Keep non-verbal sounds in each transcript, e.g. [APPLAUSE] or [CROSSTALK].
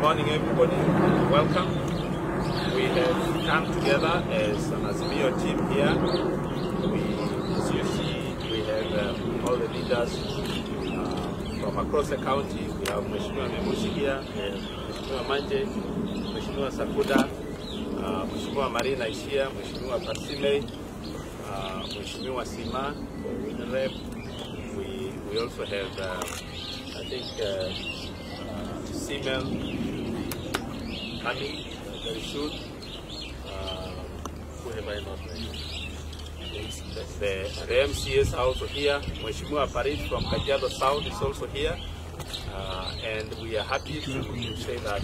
morning, everybody. Welcome. We have come together as an Azimio team here. We, as you see, we have um, all the leaders uh, from across the county. We have Mheshimiwa Memusi here, Mheshimiwa Manje, Mheshimiwa Sakuda, uh, Mheshimiwa Marina Ishia, Mheshimiwa Pasime, uh, Mheshimiwa Sima, Women Rep. We, we also have, um, I think, uh, uh, Simel coming uh, very soon. Um, who have I not? The, the, the are also here. Mheshimiwa Farid from Kajiado South is also here. Uh, and we are happy to, to say that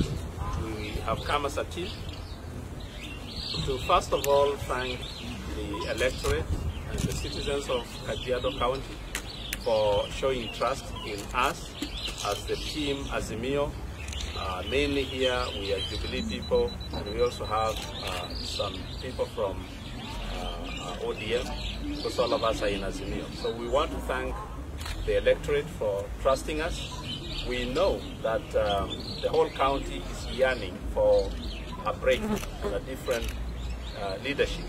we have come as a team to first of all thank the electorate and the citizens of Kajiado County for showing trust in us as the team Azimio. Uh, mainly here we are Jubilee people and we also have uh, some people from uh, uh, ODM because all of us are in Azimio. So we want to thank the electorate for trusting us. We know that um, the whole county is yearning for a break and a different uh, leadership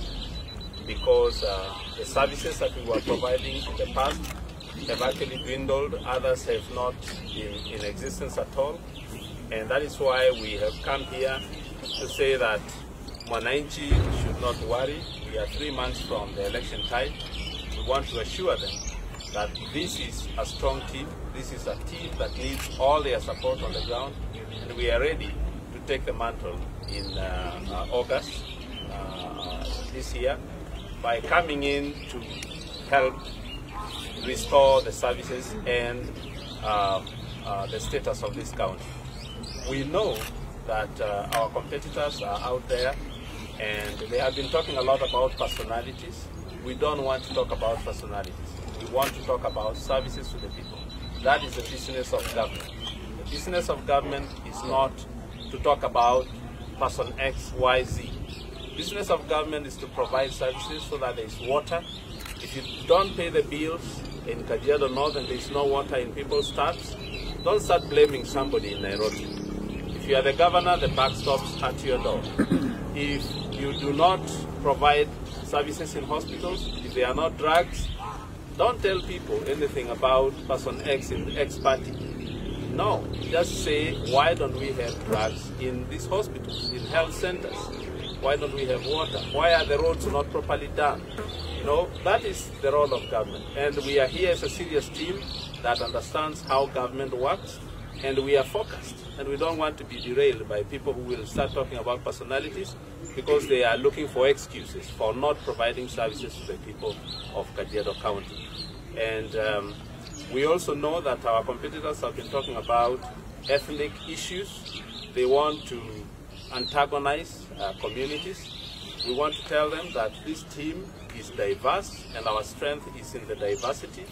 because uh, the services that we were providing in the past have actually dwindled. Others have not been in existence at all. And that is why we have come here to say that Mwananchi should not worry. We are three months from the election time. We want to assure them that this is a strong team. This is a team that needs all their support on the ground. And we are ready to take the mantle in uh, uh, August uh, this year by coming in to help restore the services and uh, uh, the status of this county. We know that uh, our competitors are out there and they have been talking a lot about personalities. We don't want to talk about personalities. We want to talk about services to the people. That is the business of government. The business of government is not to talk about person X, Y, Z. Business of government is to provide services so that there is water. If you don't pay the bills in Kajiado North and there is no water in people's taps, don't start blaming somebody in Nairobi. If you are the governor, the buck stops at your door. [COUGHS] If you do not provide services in hospitals, if there are not drugs, don't tell people anything about person X in the X party. No, just say, why don't we have drugs in these hospitals, in health centers? Why don't we have water? Why are the roads not properly done? You know, that is the role of government. And we are here as a serious team that understands how government works, and we are focused. And we don't want to be derailed by people who will start talking about personalities because they are looking for excuses for not providing services to the people of Kajiado County. And um, we also know that our competitors have been talking about ethnic issues. They want to antagonize uh, communities. We want to tell them that this team is diverse and our strength is in the diversity.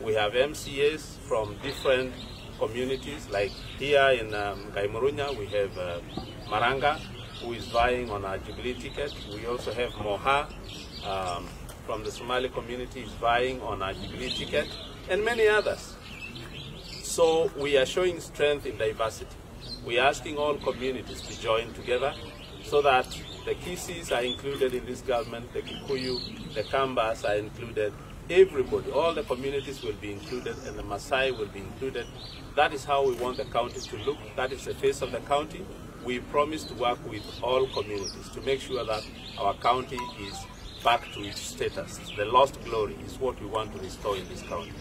We have MCAs from different communities, like here in um, Kaimurunya, we have uh, Maranga, who is vying on our Jubilee ticket. We also have Moha um, from the Somali community is vying on our Jubilee ticket, and many others. So we are showing strength in diversity. We are asking all communities to join together so that the Kisis are included in this government, the Kikuyu, the Kambas are included, everybody, all the communities will be included and the Maasai will be included. That is how we want the county to look. That is the face of the county. We promise to work with all communities to make sure that our county is back to its status. The lost glory is what we want to restore in this county.